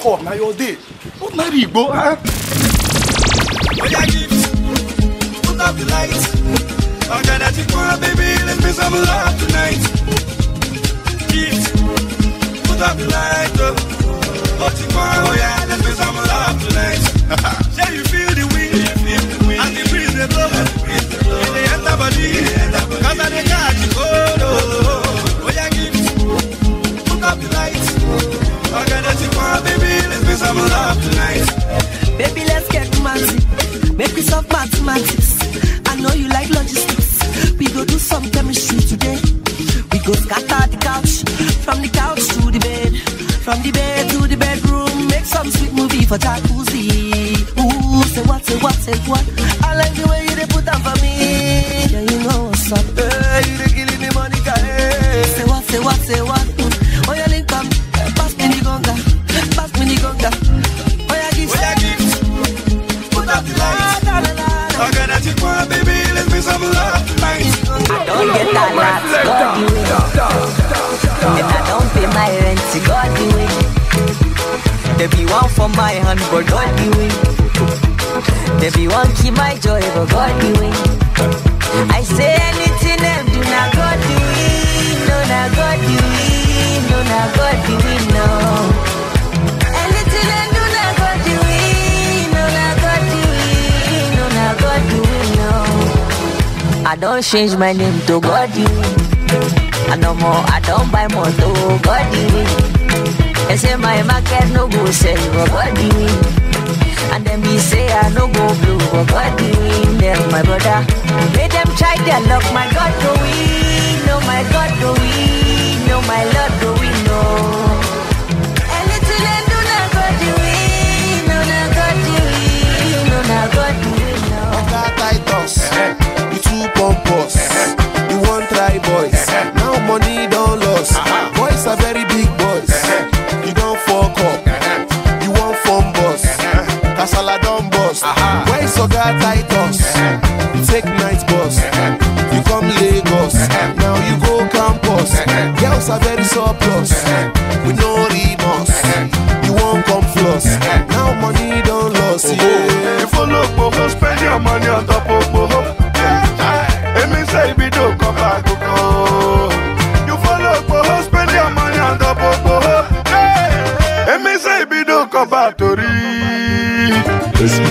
Fuck up. Your day. Not put up the light. Organic for baby, let's make some love tonight. Gift, put up the light. Oh, you oh yeah, let's make some love tonight. Shall you feel the wind? And the breeze they blow. And they enter body. Cause I dey catch you, oh put up the light. Make some love tonight. Baby, let's get romantic. Make we solve mathematics. I know you like logistics. We go do some chemistry today. We go scatter the couch. From the couch to the bed. From the bed to the bedroom. Make some sweet movie for jacuzzi. Ooh, say what, say what, say what. I like the way you dey put on for me. Don't get that lot, God the way. And I don't pay my rent, God way. There be one for my hand, but God the way. There be one keep my joy, but God. I say anything them do not God. No, not God. No, not God no. I don't change my name to Goddy. I no more, I don't buy more to Goddy. They say my market no go sell for Goddy. And then me say I no go blue for Goddy. Them my brother, make them try their luck. My God go win, no my God go win, no my Lord go win, no. Anything they do, na God do boys. Uh-huh. Now money don't lost. Uh-huh. Boys are very big boys. Uh-huh. You don't fuck up. You want phone boss. Kasala don't bust. Where's Oga Titus? You take night bus. You come Lagos. Now you go campus. Girls are very surplus. With no remorse. Read.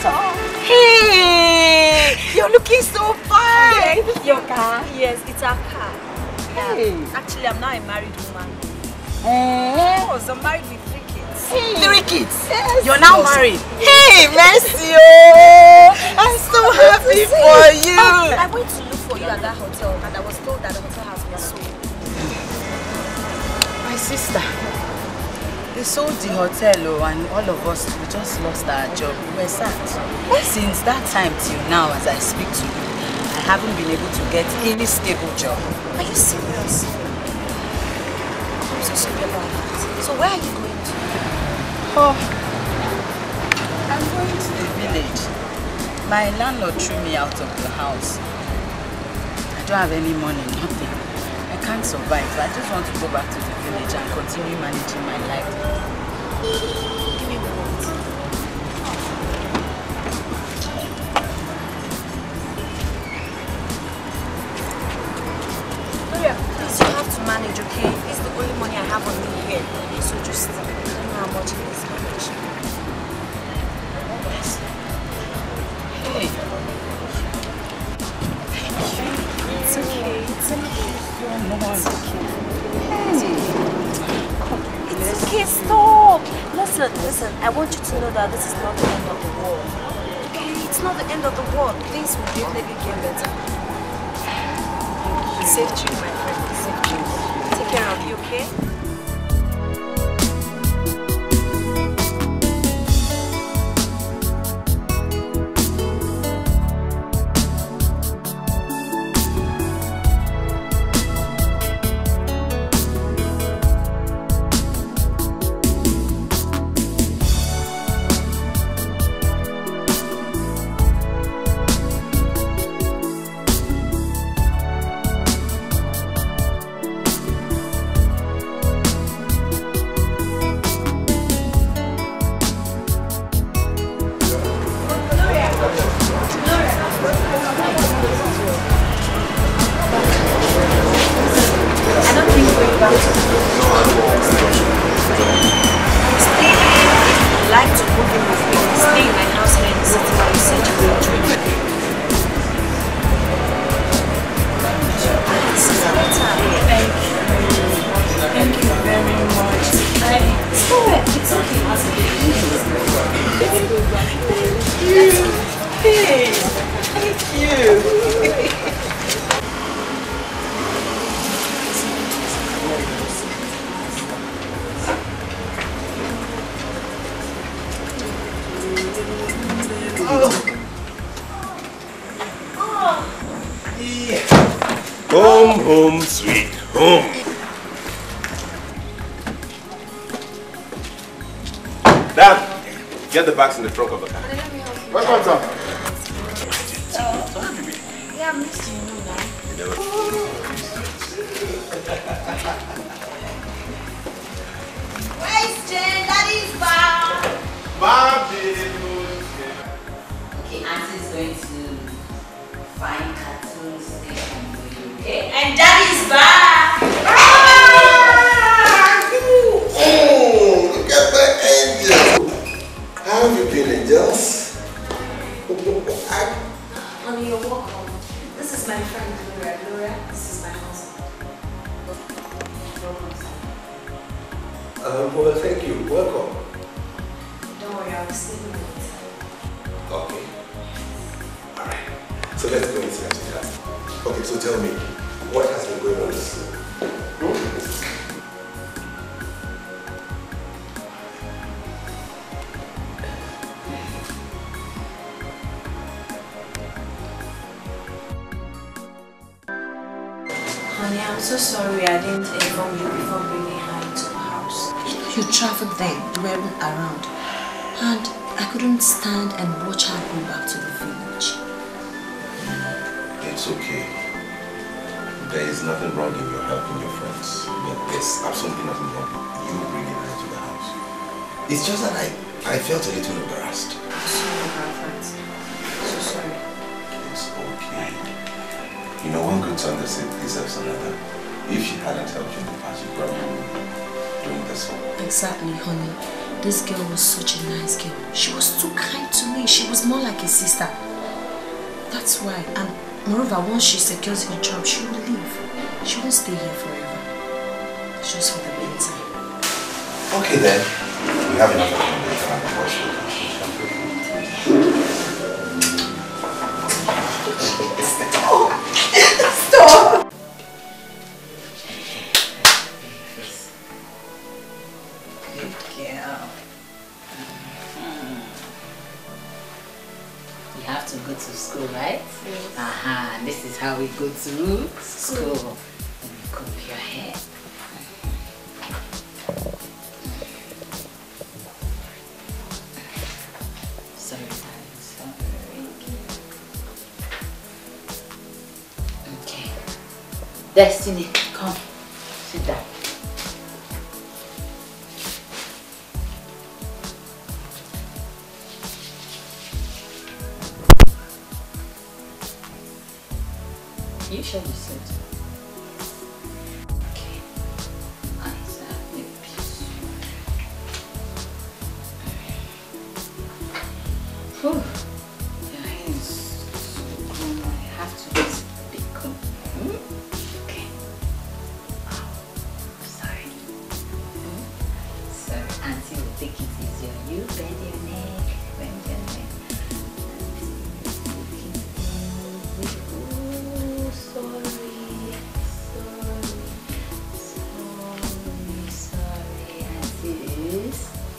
Turn. Hey, You're looking so fine. This your car? Yes, it's our car. Yeah. Hey. Actually, I'm now a married woman. Eh? Oh, so I'm married with three kids. Three kids. Yes. You're now married. Hey, merci. oh. I'm so happy for you. I went to look for you at that hotel and I was told that the hotel has been sold. My sister, they sold the hotel oh, and all of us, we just lost our job. We were sacked. Since that time till now, as I speak to you, I haven't been able to get any stable job. Are you serious? I'm so sorry about that. So where are you going to? Oh, I'm going to the village. My landlord threw me out of the house. I don't have any money, nothing. I can't survive. I just want to go back to the village and continue managing my life. Give me a moment. Oh, Gloria, please, you have to manage, okay? This is the only money I have on me here. So just, I don't know how much it is. Manage. Hey, It's okay. It's okay. It's okay, stop. Listen, listen. I want you to know that this is not the end of the world. Okay, it's not the end of the world. Things will definitely get better. Safe my friend. Safe dream. Take care of you, okay? Honey, I'm so sorry I didn't inform you before bringing her into the house. You traveled then, you weren't around. And I couldn't stand and watch her go back to the village. It's okay. There is nothing wrong in your helping your friends. But there's absolutely nothing wrong with you bringing her to the house. It's just that I, I felt a little embarrassed. Sorry about You know, one good son deserves deserves another. If she hadn't helped you in the past, you probably wouldn't be doing this one. Exactly, honey. This girl was such a nice girl. She was too kind to me. She was more like a sister. That's why. And moreover, once she secures her job, she will leave. She won't stay here forever. It's just for the meantime. Okay then. We have enough how we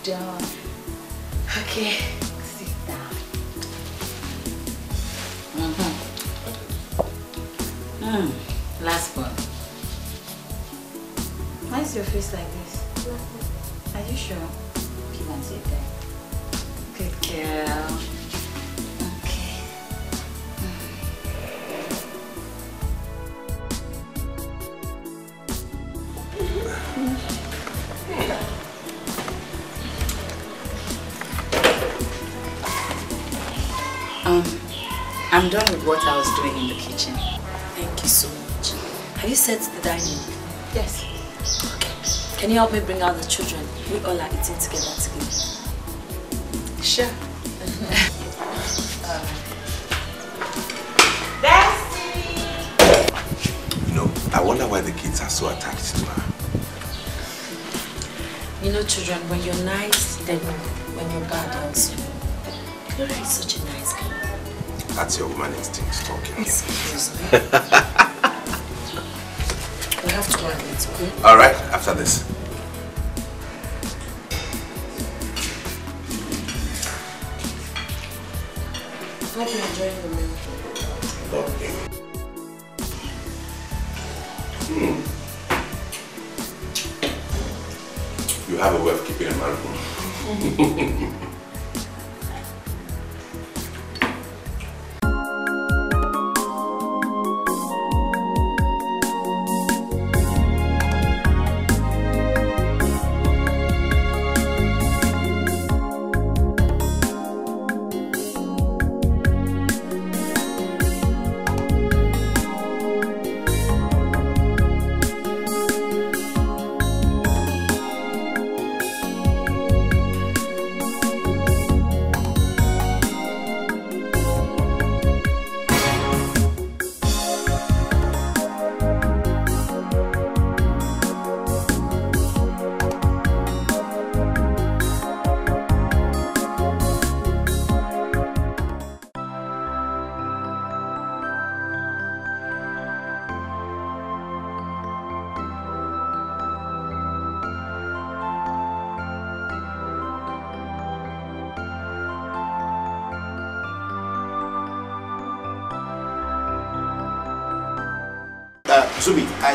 done. Okay, what I was doing in the kitchen. Thank you so much. Have you set the dining? Yes. Okay. Can you help me bring out the children? We all are eating together together. Sure. Um, you know, I wonder why the kids are so attached to her. You know, children, when you're nice, then when you're bad also. Gloria is such a nice girl. That's your woman instinct talking. Excuse me. we have to and eat, okay? All right, after this.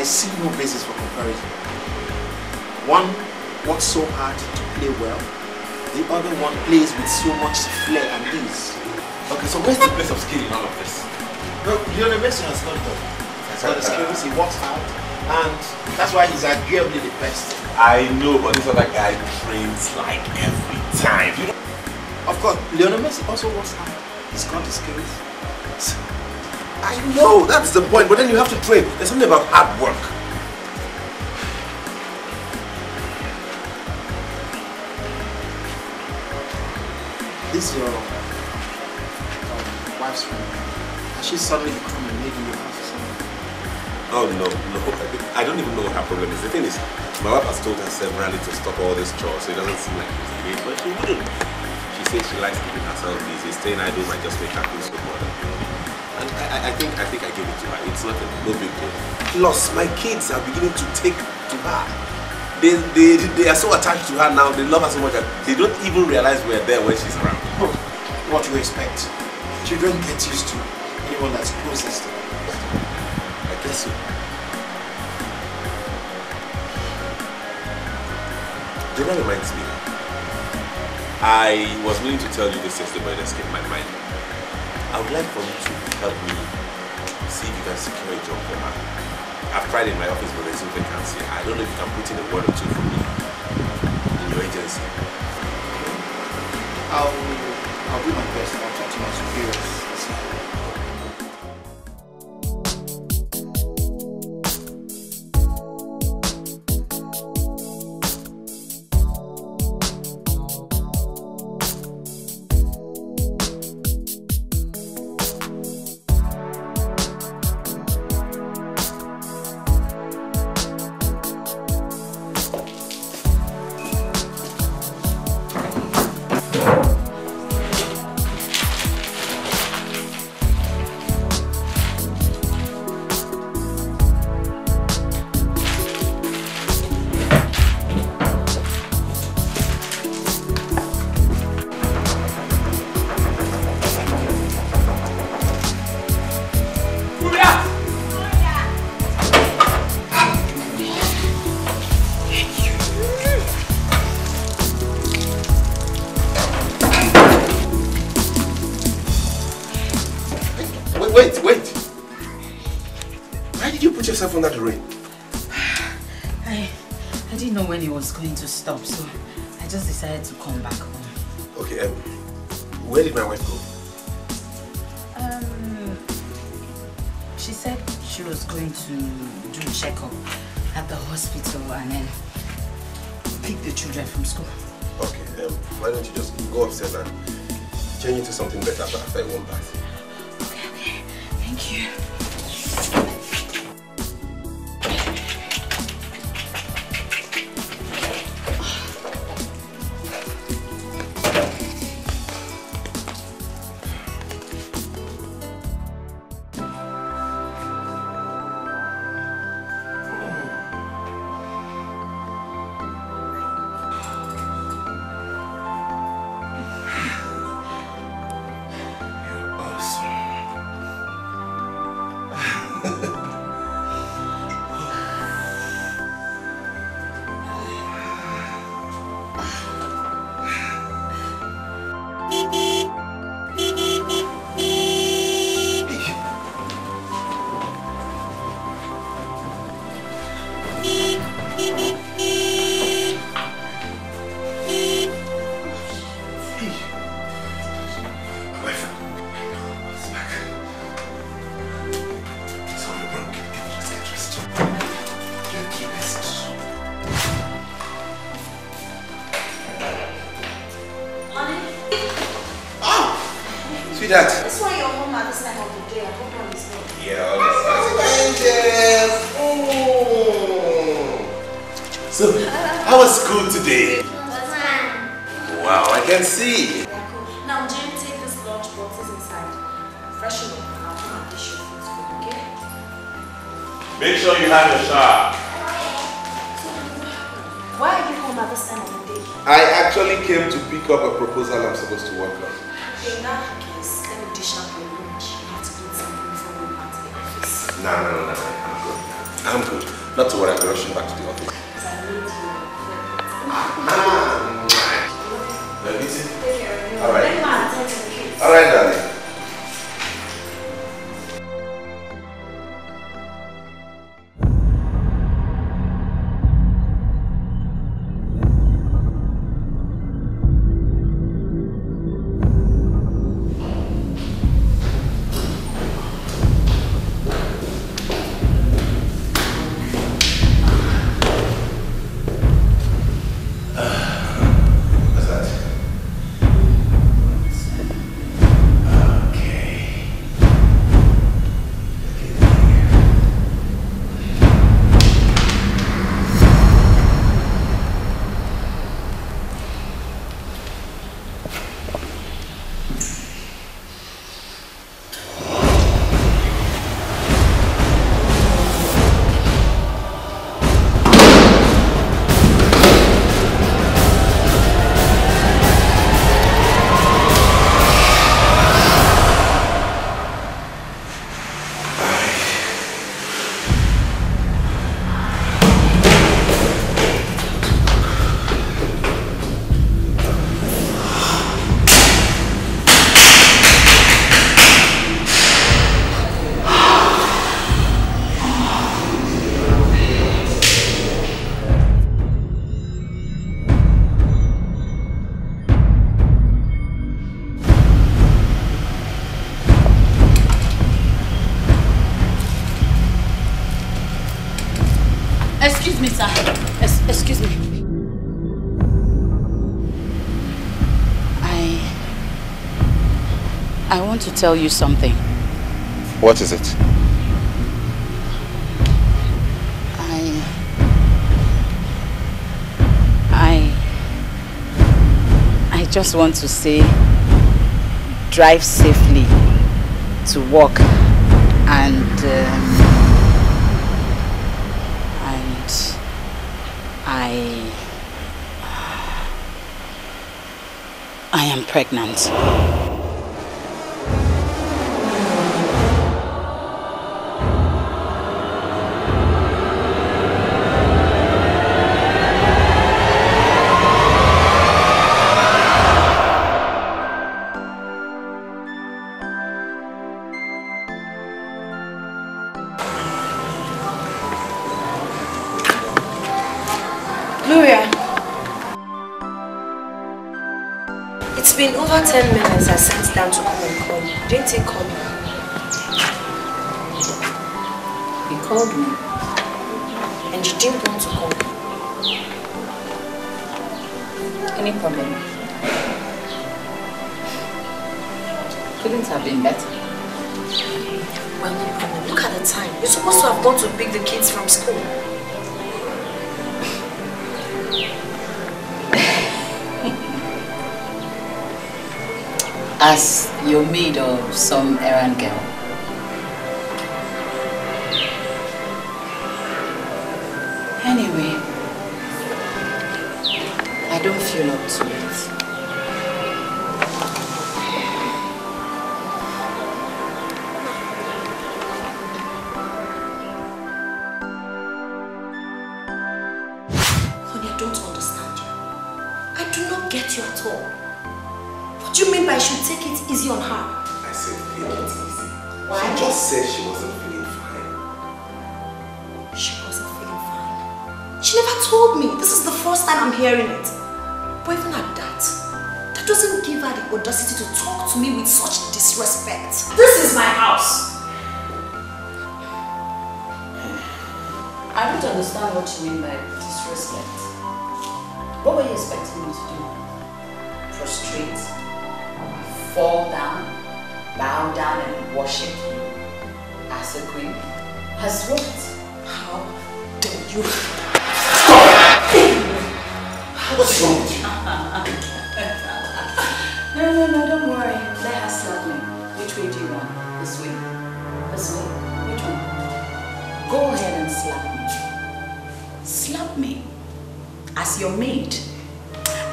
I see no basis for comparison. One works so hard to play well, the other one plays with so much flair and ease. Okay, so where's the place of skill in all of this? Well, Lionel Messi has got it. He's got the skills, he works hard, and that's why he's arguably the best. I know, but this other guy trains like every time. You know? Of course, Lionel Messi also works hard. He's got the skills. I know, that's the point, but then you have to train. There's something about hard work. This is your um, wife's friend. she suddenly become a lady your house? Oh no, no. I don't even know what her problem is. The thing is, my wife has told her severally to stop all this chores, so it doesn't seem like it's engaged, but she wouldn't. She says she likes keeping herself busy. Staying idle might just make her feel so bothered. And I, I, I think I think I give it to her. It's not a no big deal. Plus, my kids are beginning to take to her. They, they, they are so attached to her now. They love her so much that they don't even realize we're there when she's around. Oh, what do you expect? Children get used to anyone that's closest to them. I guess so. Then that reminds me. I was willing to tell you this yesterday, but it escaped my mind. I would like for you to help me see if you can secure a job for her. I've tried in my office, but there's no vacancy. I don't know if you can put in a word or two for me in your agency. I'll, I'll do my best. I'll talk to my superiors. And then pick the children from school. Okay, um, why don't you just go upstairs and change into something better after I one bath? Thank you. Want to tell you something. What is it? I... I... I just want to say drive safely to work and um, and I I am pregnant. Didn't he call me? He called me. And you didn't want to call me. Any problem? Couldn't have been better. Well, no problem. Look at the time. You're supposed to have gone to pick the kids from school. As your maid or some errand girl. Anyway, expecting me to do? Prostrate? Fall down? Bow down and worship you? As a queen? As what? How dare you?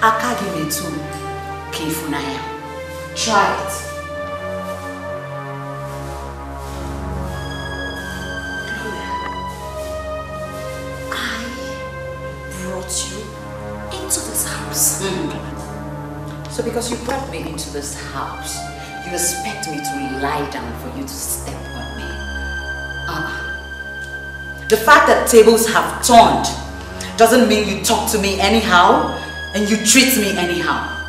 Aka give it to Kifunaya. Try it. I brought you into this house. Mm. So because you brought me into this house, you expect me to lie down for you to step on me. Uh-uh. The fact that tables have turned doesn't mean you talk to me anyhow and you treat me anyhow.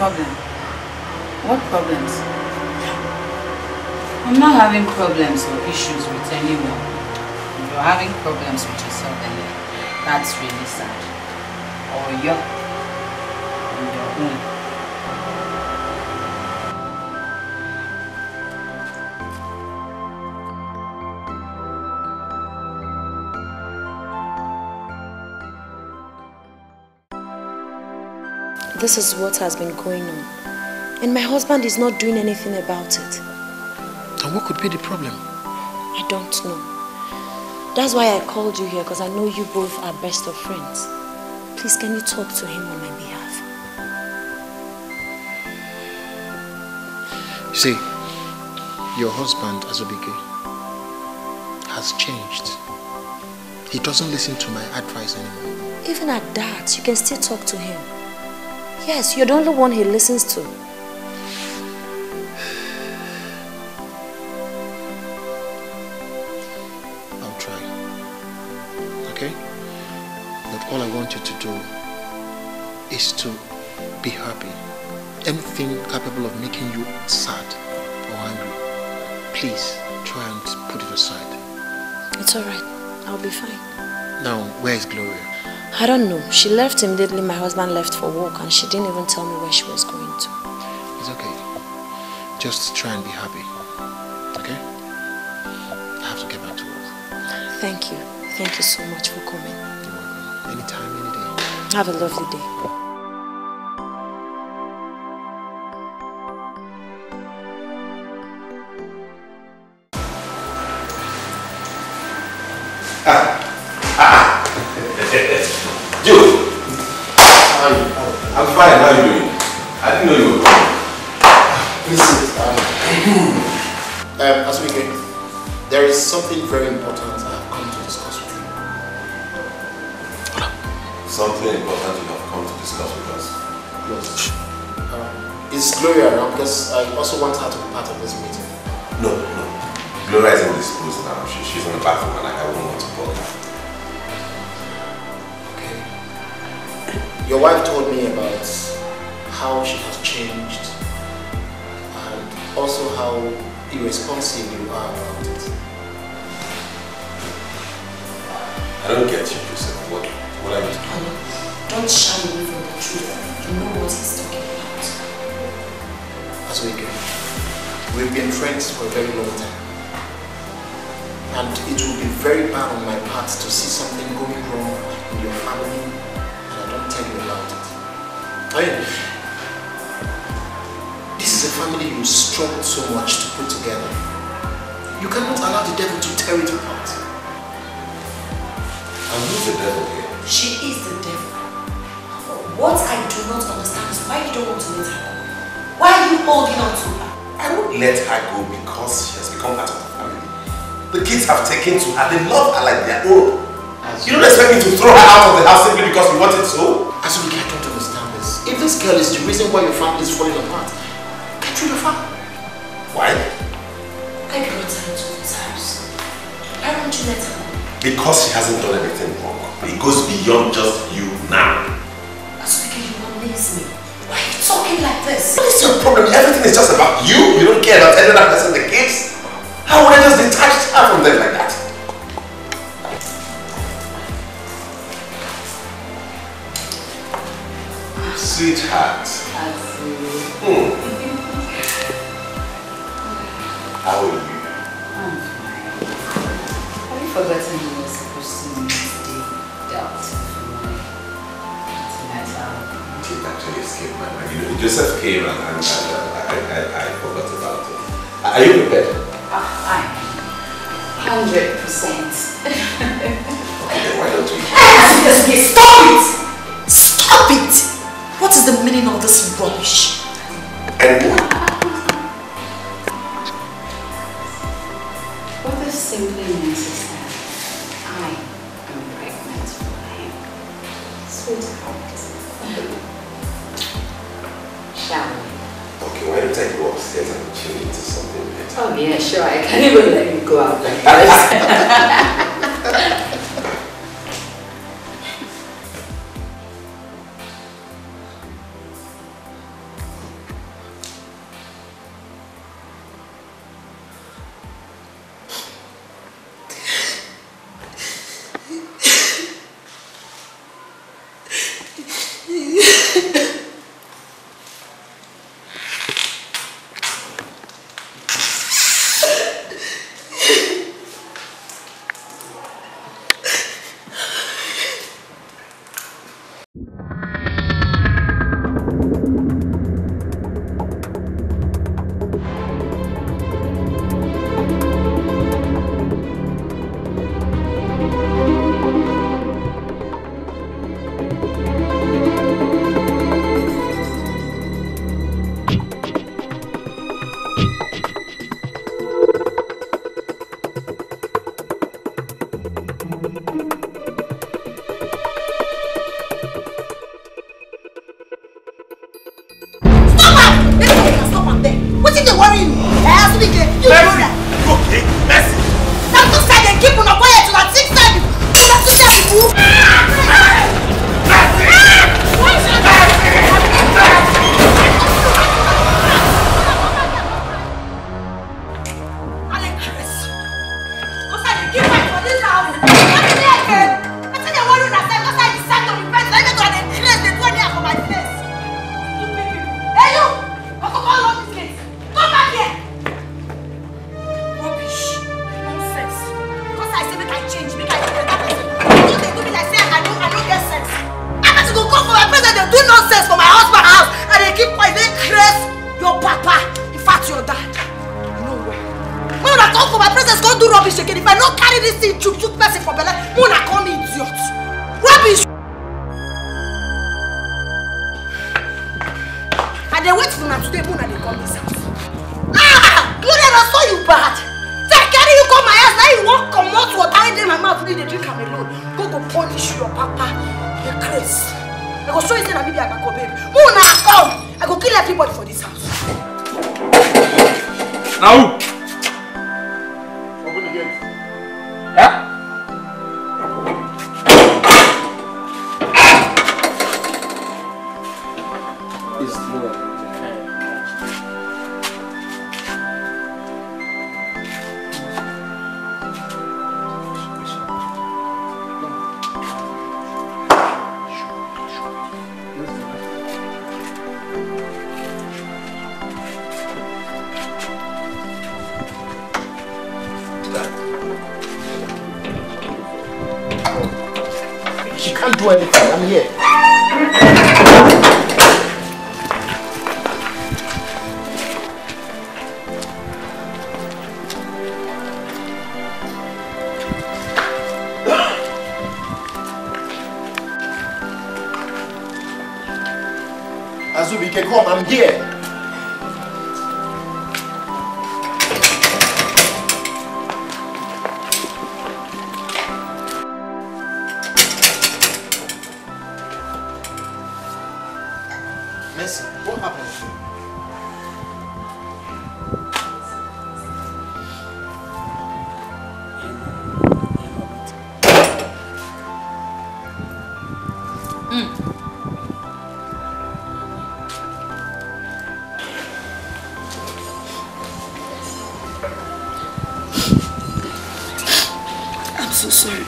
Problem? What problems? I'm not having problems or issues with anyone. You're having problems with yourself, then that's really sad. Or you're on your own. This is what has been going on. And my husband is not doing anything about it. And what could be the problem? I don't know. That's why I called you here because I know you both are best of friends. Please, can you talk to him on my behalf? See, your husband, Azubike, has changed. He doesn't listen to my advice anymore. Even at that, you can still talk to him. Yes, you're the only one he listens to. I don't know. She left immediately my husband left for work and she didn't even tell me where she was going to. It's okay. Just try and be happy. Okay? I have to get back to work. Thank you. Thank you so much for coming. You're welcome. Anytime, any day. Have a lovely day. Fine, how are you doing? I didn't know you were coming. Please, um, um, as we get, there is something very important I have come to discuss with you. Something important you have come to discuss with us. Yes. Um, is Gloria around? Because I also want her to be part of this meeting. No, no. Gloria is indisposed now. She, she's in the bathroom and I, won't want to bother her. Okay. Your wife told me about how she has changed and also how irresponsible you are about it. I don't get you, Joseph. What, what are you Hello. Don't shy away from the truth. You know what he's talking about. As we go, we've been friends for a very long time. And it will be very bad on my part to see something going wrong in your family and I don't tell you about it. I mean, this is a family you struggled so much to put together. You cannot allow the devil to tear it apart. And who's the devil here? She is the devil. What I do not understand is why you don't want to let her go. Why are you holding on to her? I won't let her go because she has become part of the family. The kids have taken to her. They love her like their own. You don't expect me to throw her out of the house simply because we want it so? Azubike, I don't understand this. If this girl is the reason why your family is falling apart, get rid of. Why? I brought her into this house. Why won't you let her? Because she hasn't done anything wrong. It goes beyond just you now. Asuka, you amaze me. Why are you talking like this? What is your problem? Everything is just about you. You don't care about any other person, the kids. How would I just detach her from them like that? Sweetheart. I see. Hmm. How are you? I'm fine. Have you forgotten you were supposed to meet Dave Dalton for my antenatal? It actually escaped my mind. You know, Joseph came and, and, and uh, I, I, I forgot about it. Are you prepared? Hundred percent. Okay, then why don't we? Stop it! Stop it! What is the meaning of this rubbish? And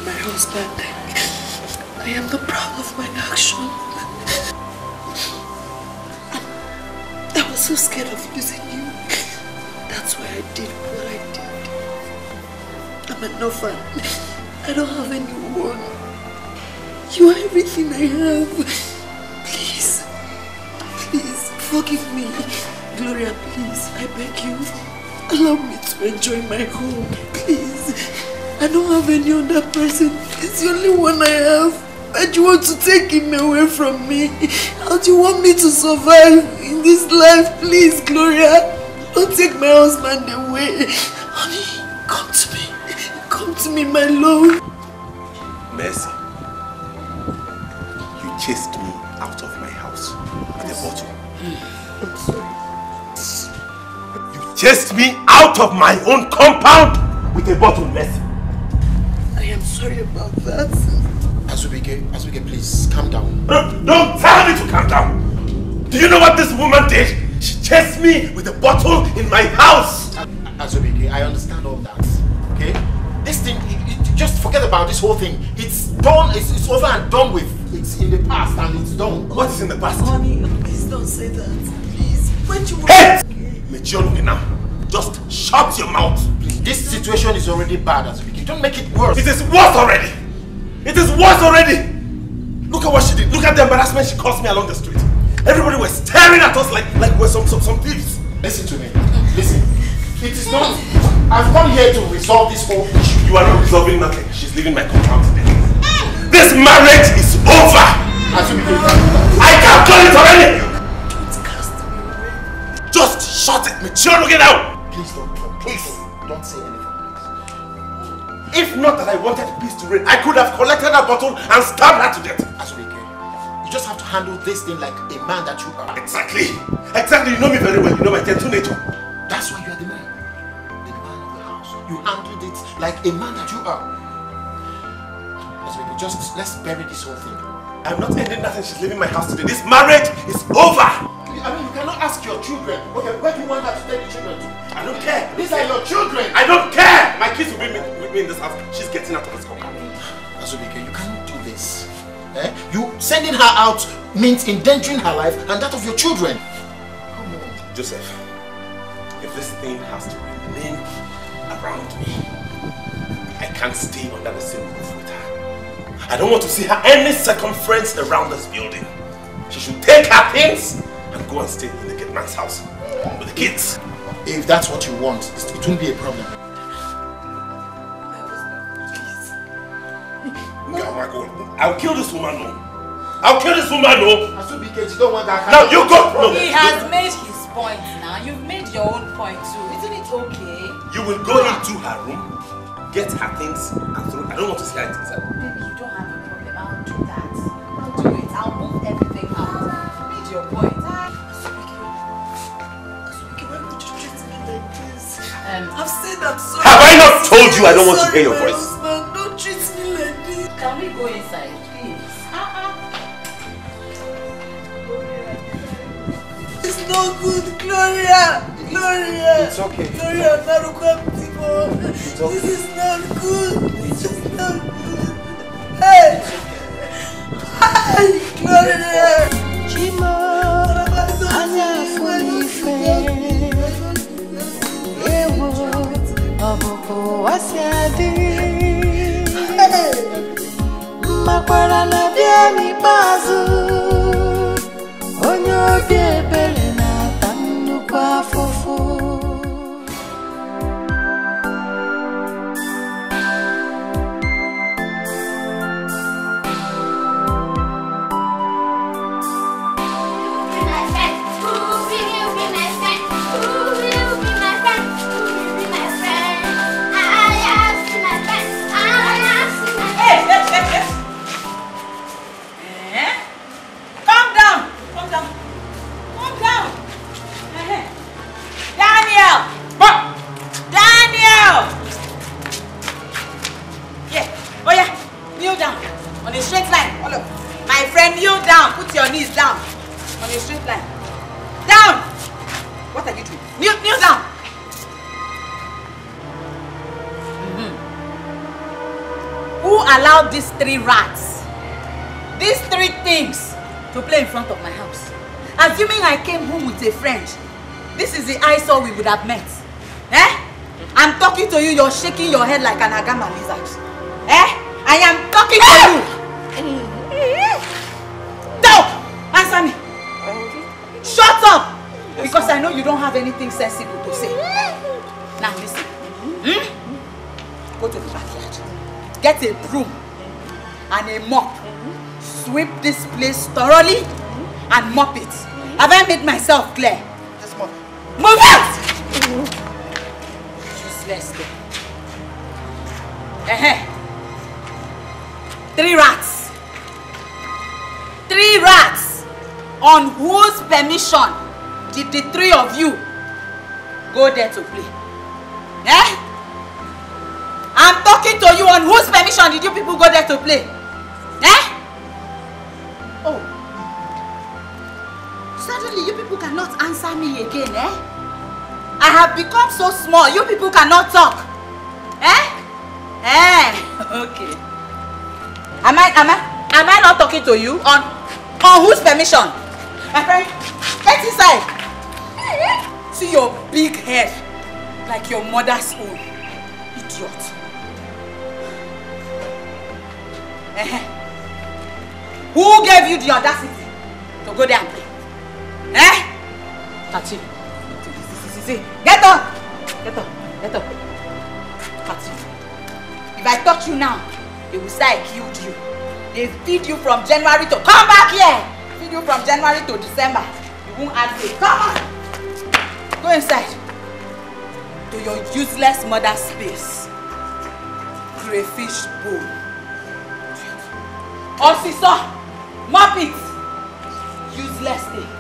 my husband. I am the proud of my action. I was so scared of losing you. That's why I did what I did. I'm an orphan. I don't have anyone. You are everything I have. Please, please, forgive me. Gloria, please, I beg you. Allow me to enjoy my home, please. I don't have any other person. It's the only one I have. And you want to take him away from me? How do you want me to survive in this life? Please, Gloria, don't take my husband away. Honey, come to me. Come to me, my love. Mercy, you chased me out of my house with a bottle. I'm sorry. You chased me out of my own compound with a bottle, Mercy. About that. Azubike, Azubike, please, calm down. Don't, don't tell me to calm down. Do you know what this woman did? She chased me with a bottle in my house. Azubike, I understand all that. Okay? This thing, it, it, just forget about this whole thing. It's done, it's, it's over and done with. It's in the past and it's done. What is in the past? Honey, please don't say that. Please. When you Hey! Mature looking now. Just shut your mouth. This situation is already bad, Azubike. Don't make it worse. It is worse already. It is worse already. Look at what she did. Look at the embarrassment she caused me along the street. Everybody was staring at us like like we're some some, some thieves. Listen to me. Listen. It is not. I've come here to resolve this whole issue. You are not resolving nothing. She's leaving my compound today. This marriage is over. Azubike, I can't call it already. Just shut it, mature looking out. please don't. Please don't say anything. If not that I wanted peace to reign, I could have collected that bottle and stabbed her to death. Azubike, you just have to handle this thing like a man that you are. Exactly. Exactly. You know me very well. You know my gentle nature. That's why you are the man. The man of the house. You handled it like a man that you are. Azubike, just let's bury this whole thing. I'm not ending nothing. She's leaving my house today. This marriage is over. I mean, you cannot ask your children. Okay, where do you want her to take the children to? I don't care. These are your children. I don't care. My kids will be with with me in this house. She's getting out of this compound. Azubike, you cannot do this. Eh? You sending her out means endangering her life and that of your children. Come on. Joseph, if this thing has to remain around me, I can't stay under the same roof with her. I don't want to see her any circumference around this building. She should take her things and go and stay in the gate man's house with the kids. If that's what you want, it won't be a problem. I'll kill this woman, no. I'll kill this woman, no. Azubike, you don't want that Now you go. No. He has made his point now. You've made your own point too. Isn't it okay? You will go into her room, get her things, and throw. I don't want to see her inside. Um, I've said I'm sorry. Have I not told you I don't want to hear your voice? husband. Don't treat me like this. Can we go inside, please? It's not good, Gloria. Gloria. It's okay. Gloria, Naruka people. This is not good. This is not good. Hey. Hi, Gloria. Chimo, asị makwara na bịa n'ikpeazụ onye obi ebere would have met. Eh? I'm talking to you, you're shaking your head like an agama lizard. Eh? I am talking to you. Don't answer me. Shut up. Because I know you don't have anything sensible to say. Now listen. Hmm? Go to the backyard. Get a broom and a mop. Sweep this place thoroughly and mop it. Have I made myself clear? The three of you go there to play? Eh? I'm talking to you on whose permission did you people go there to play? Eh? Oh. Suddenly you people cannot answer me again, eh? I have become so small, you people cannot talk. Eh? Eh, okay. Am I, am I, am I not talking to you? On, on whose permission? My friend, get inside. See your big head, like your mother's own. Idiot. Eh? Who gave you the audacity to go there and play? Eh? Tati. Get up! Get up! Get up! Tati. If I touch you now, they will say I killed you. They feed you from January to come back here. Feed you from January to December. You won't pay. Come on. Go inside. To your useless mother's space. Crayfish bowl. Officer, mop it. Useless thing.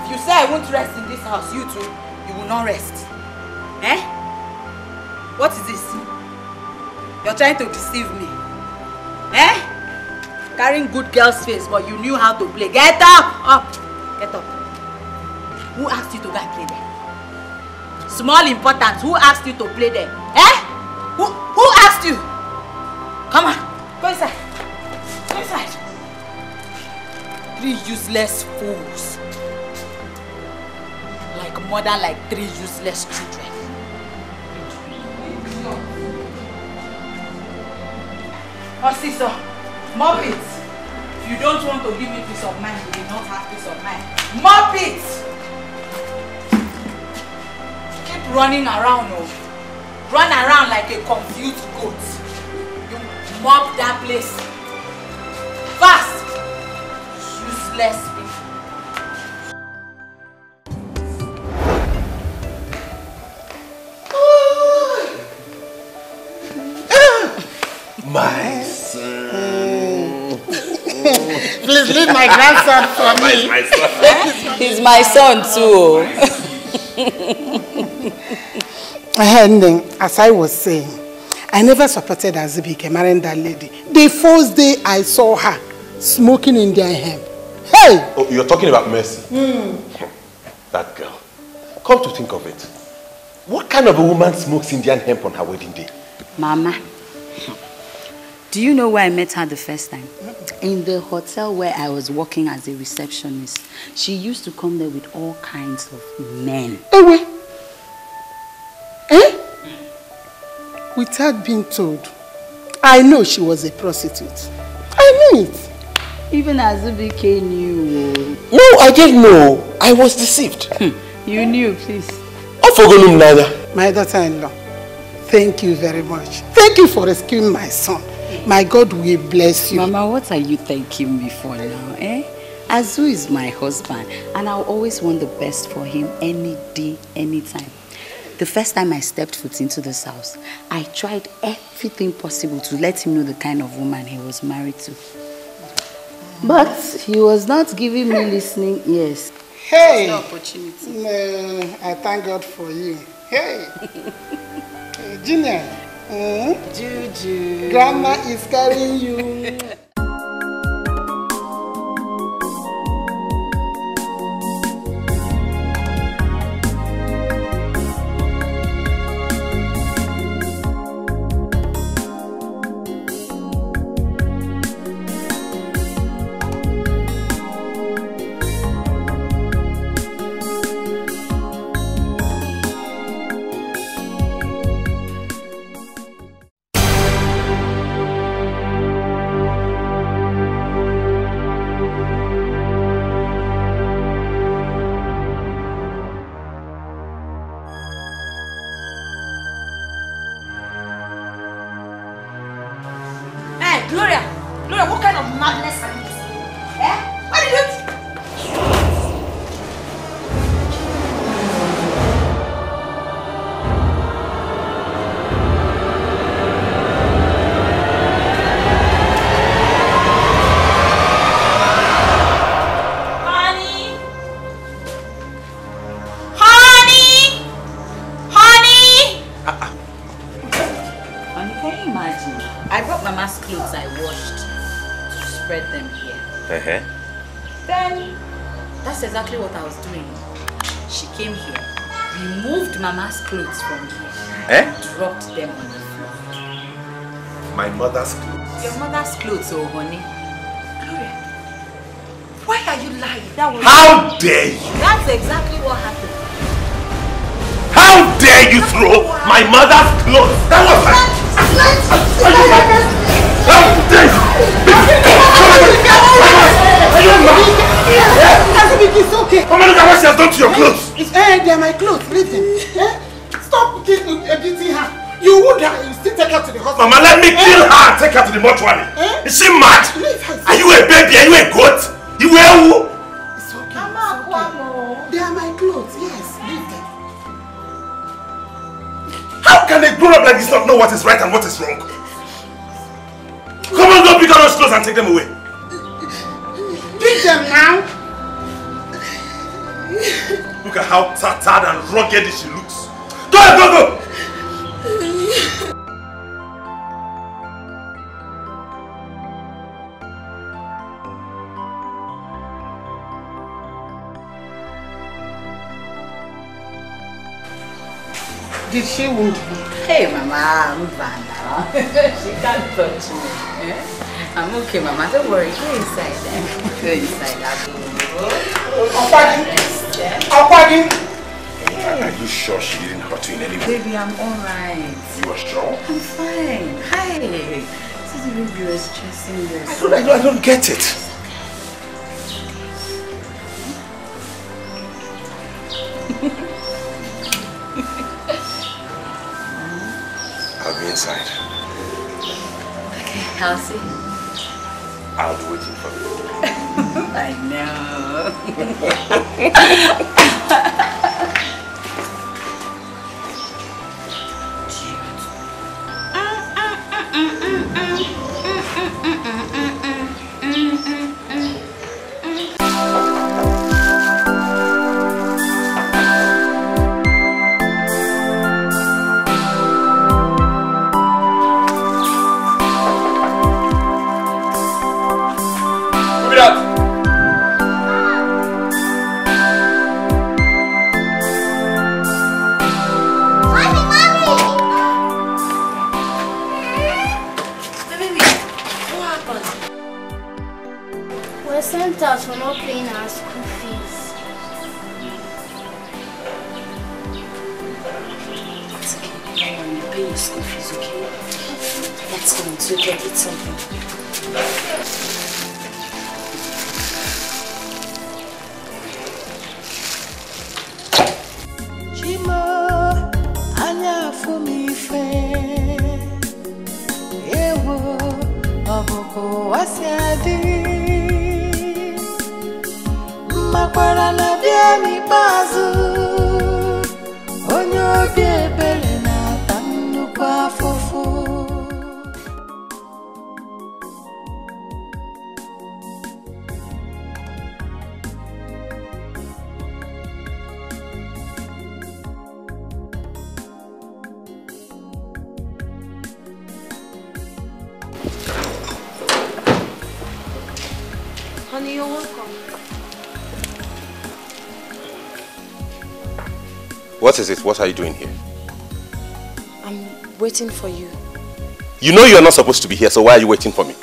If you say I won't rest in this house, you too, you will not rest. Eh? What is this? You're trying to deceive me. Eh? Carrying good girl's face, but you knew how to play. Get up! Up! Get up. Who asked you to go and play there? Small importance. Who asked you to play there? Eh? Who, who asked you? Come on. Go inside. Go inside. Three useless fools. Like mother like three useless children. Oh, sister, mop it. If you don't want to give me peace of mind, you will not have peace of mind. Mop it! Keep running around, oh. Run around like a confused goat. You mop that place. Fast! Useless people. My son. Please leave my grandson for me. My son. He's my son too. And then, as I was saying, I never supported Azubike marrying that lady. The first day I saw her smoking Indian hemp. Hey! Oh, you're talking about Mercy. Hmm. That girl. Come to think of it. What kind of a woman smokes Indian hemp on her wedding day? Mama, do you know where I met her the first time? In the hotel where I was working as a receptionist. She used to come there with all kinds of men. Ewe. Eh? Without being told, I know she was a prostitute. I knew it. Even Azubike knew. No, I didn't know. I was deceived. You knew, please. Ofogonum Nanya. My daughter-in-law, thank you very much. Thank you for rescuing my son. My God will bless you. Mama, what are you thanking me for now, eh? Azu is my husband, and I'll always want the best for him any day, anytime. The first time I stepped foot into this house, I tried everything possible to let him know the kind of woman he was married to. But he was not giving me listening ears. Hey! What's the opportunity? No, I thank God for you. Hey! hey Junior. Hmm? Juju. Grandma is carrying you. Oh honey. Gloria, why are you lying? That was How dare you? That's exactly what happened. How dare you throw my mother's clothes? That was my... How dare you? Are you mad? Azubike, it's okay. Mama, look at what she has done to your clothes. It's, eh, they're my clothes. Leave them. Eh? Stop beating, uh, beating her. You would have you still take her to the hospital. Mama, let me Eh? kill her and take her to the mortuary. Is she mad? Are you a baby? Are you a goat? You were who? It's okay. Mama, They are my clothes. Yes, leave them. How can a grown up like this not know what is right and what is wrong? Come on, go pick up those clothes and take them away. Pick them now. Look at how tattered and rugged she looks. Go, go, go! Did she wound you? Hey, Mama, I'm fine now. she can't touch me. Eh? I'm okay, Mama. Don't worry. Go inside. Eh? Go inside. Okwagi. Okwagi. Are you sure she didn't hurt you in any way? Baby, I'm alright. You are sure? I'm fine. Hi. This is the baby was stressing you. I don't, I don't, I don't get it. Be inside. Okay, Elsie. I'll be waiting for you. I know. is it? What are you doing here? I'm waiting for you. You know you're not supposed to be here, so why are you waiting for me?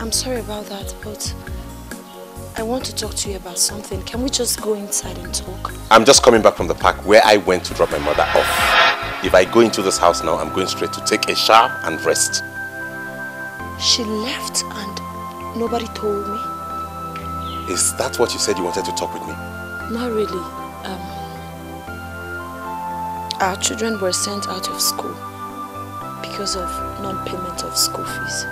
I'm sorry about that, but I want to talk to you about something. Can we just go inside and talk? I'm just coming back from the park where I went to drop my mother off. If I go into this house now, I'm going straight to take a shower and rest. She left and nobody told me. Is that what you said you wanted to talk with me? Not really. Our children were sent out of school because of non-payment of school fees.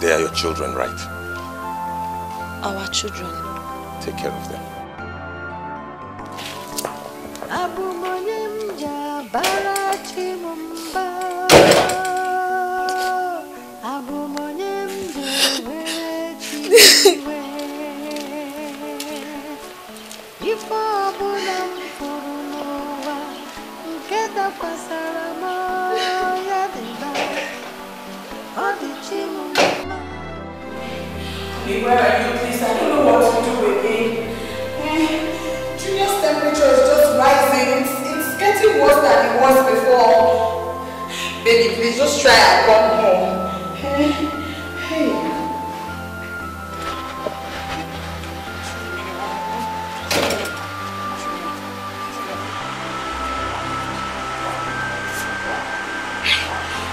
They are your children, right? Our children. Take care of them. abụ m onye m ji abara chi m mba abụ m onye m ji ewere chi m iwe ife ọbụla m fụrụ n'ụwa dakwasara m ya dịba ọ dị chi m mma Where are you, please? I don't know what to do again. Eh, Junior's temperature is just rising. It's, it's getting worse than it was before. Baby, please just try and come home. Eh, Hey.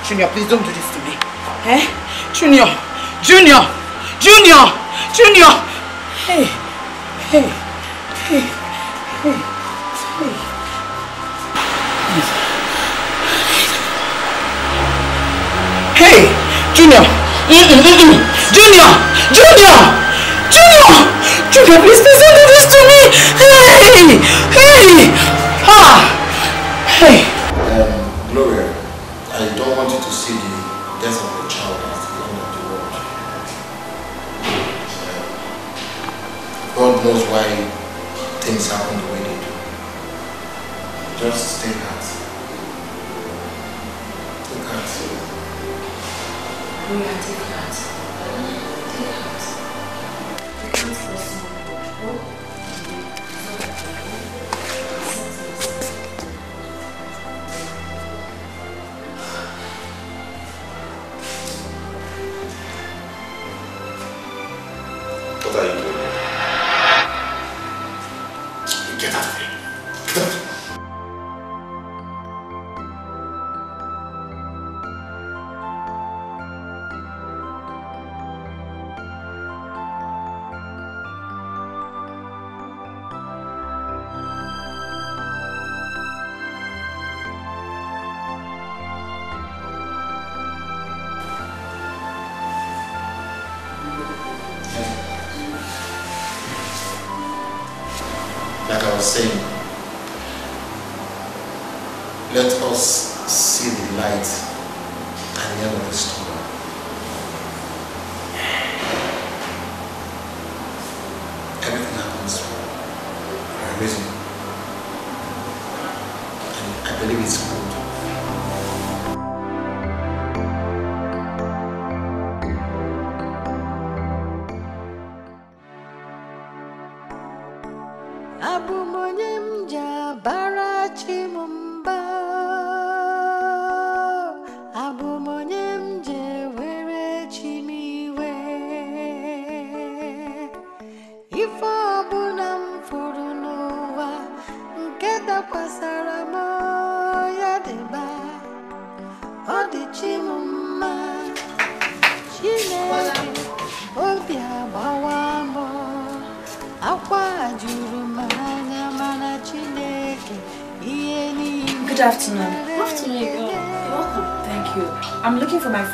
Junior, please don't do this to me. Eh? Junior! Junior! Junior! Junior! Hey! Hey! Hey! Hey! Hey! Hey! Junior! Mm-mm, mm-mm. Junior! Junior! Junior! Junior, please, please don't do this to me! Hey! Hey! Ah! Hey! I don't want you to see the death of your child as the end of the world. Uh, God knows why things happen the way they do. Just stay heart. Take heart. We are take heart.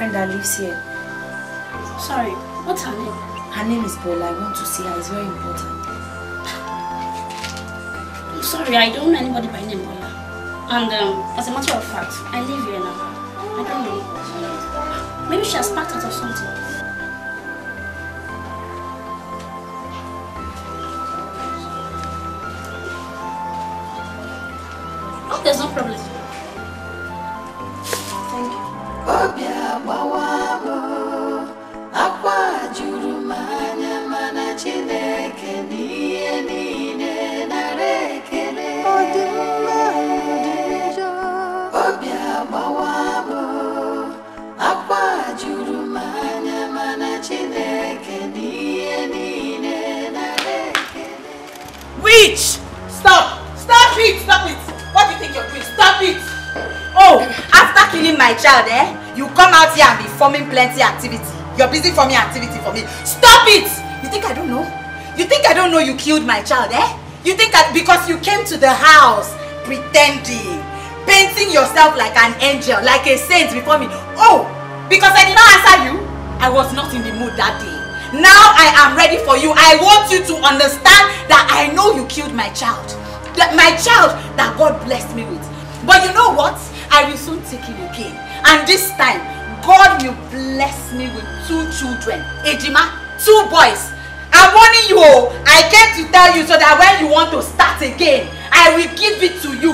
Friend that lives here. Sorry, what's her name? Her name is Bola. I want to see her. It's very important. I'm sorry, I don't know anybody by name Ola. And um, as a matter of fact, I live here now. I don't know. Maybe she has packed out or something. Oh, there's no problem. Child, eh? You come out here and be forming plenty activity. You're busy forming activity for me. Stop it! You think I don't know? You think I don't know you killed my child, eh? You think I, because you came to the house pretending, painting yourself like an angel, like a saint before me. Oh, because I did not answer you, I was not in the mood that day. Now I am ready for you. I want you to understand that I know you killed my child. That my child that God blessed me with. But you know what? I will soon take him again. And this time, God will bless me with two children. Ejima, two boys. I'm warning you. oh. I came to tell you so that when you want to start again, I will give it to you.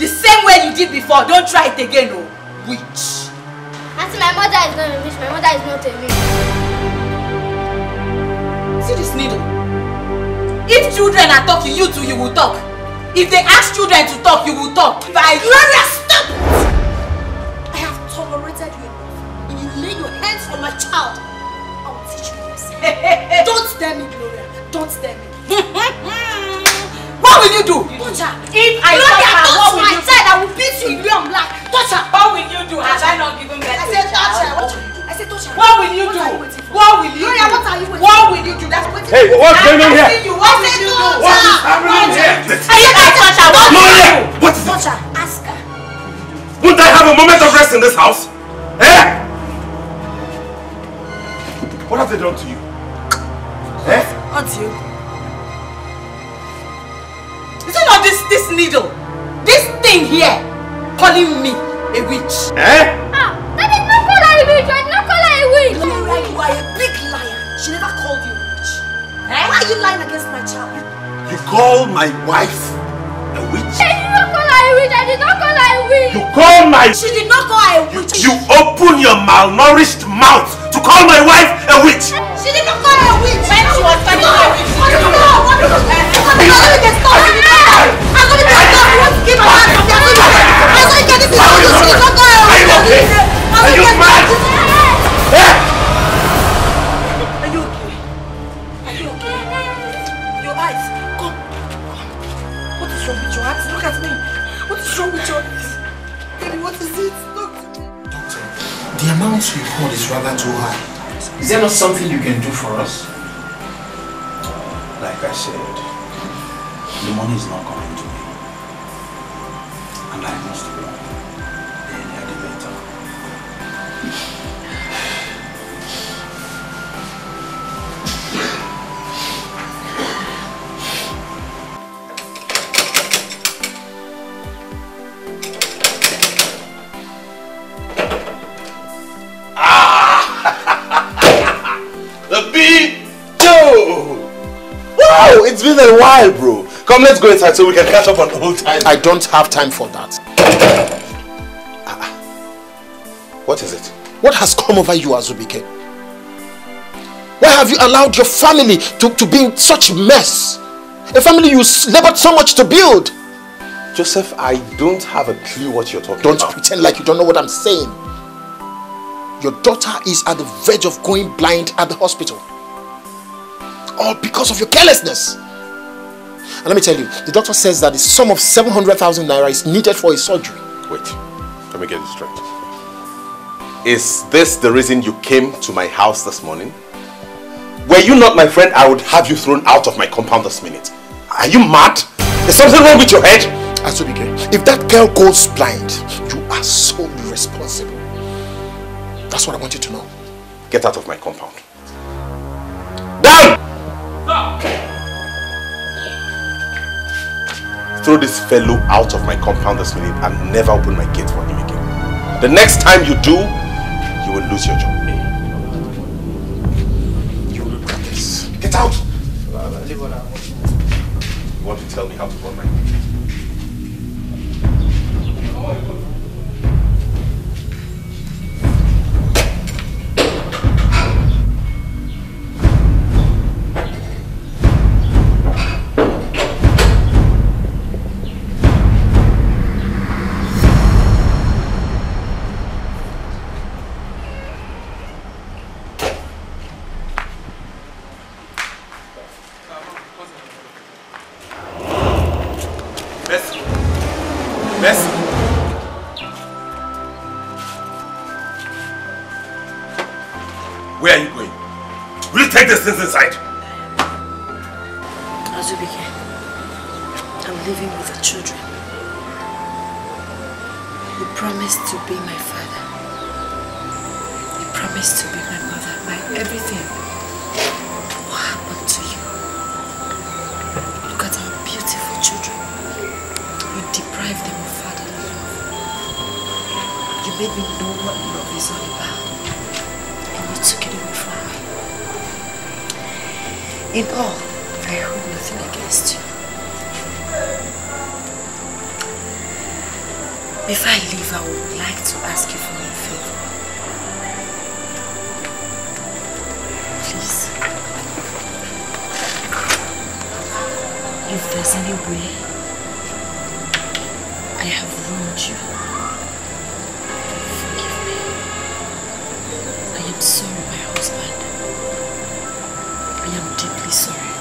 The same way you did before, don't try it again, oh. Witch. Auntie, my mother is not a witch. My mother is not a witch. See this needle? If children are talking, you too, you will talk. If they ask children to talk, you will talk. If I... Gloria, stop! My child, I will teach you lesson. Don't dare me, Gloria. Don't dare me. What will you do? Touch her. If I Gloria, touch her, what will my you do? child. I will beat you in blue and black. Touch her. What will you do? Have I not given birth I to said touch her. child? What will you do? I said touch her. What will you What do? What will you Gloria, do? what are you waiting What for? will you do? That's waiting Hey, what's going on here? what will you do? What is happening here? Are you guys touch her? What will you Gloria! do? What is it? Touch her. Ask her. Won't I have a moment of rest in this house? What have they done to you? Eh? Until Is it not this this needle? This thing here calling me a witch. Eh? Ah, that is not call her a witch. I did not call her a witch. Gloria, you are a big liar. She never called you a witch. Why are you lying against my child? You call my wife a witch? I did not call her a witch. I did not call her a witch. You call my... She did not call her a witch. You open your malnourished mouth to call my wife a witch! She did not call her a witch. When she was telling her witch. What do you know? What do you know? I'm going to get stopped. I'm going to get stopped. You want to. I'm going to get this in She did not call her a Are you witch. okay? I'm Are going you get mad? stopped. Amount you called is rather too high. Is there not something you can do for us? Like I said, the money is not coming to me. And I must a while, bro. Come, let's go inside so we can catch up on old times. I don't have time for that. What is it? What has come over you, Azubike? Why have you allowed your family to, to be in such mess? A family you labored so much to build. Joseph, I don't have a clue what you're talking Don't about. pretend like you don't know what I'm saying. Your daughter is at the verge of going blind at the hospital. All because of your carelessness. And let me tell you, the doctor says that the sum of 700,000 naira is needed for his surgery. Wait, let me get this straight. Is this the reason you came to my house this morning? Were you not my friend, I would have you thrown out of my compound this minute. Are you mad? Is something wrong with your head? Azubike, if that girl goes blind, you are so irresponsible. That's what I want you to know. Get out of my compound. Down! Throw this fellow out of my compound this minute and never open my gate for him again. The next time you do, you will lose your job. You will regret this. Get out! You want to tell me how to run my Will you In all, I hold nothing against you. Before I leave, I would like to ask you for a favor. Please. If there's any way I have wronged you, forgive me. I am sorry, my husband. I am sorry.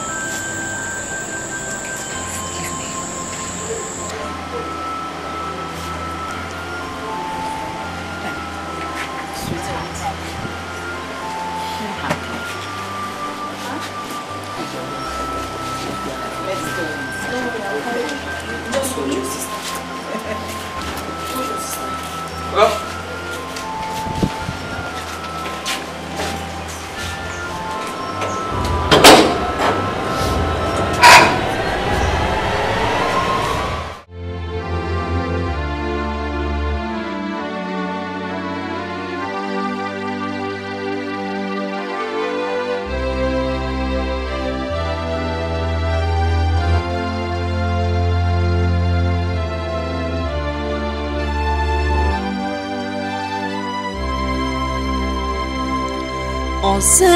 Ọzọ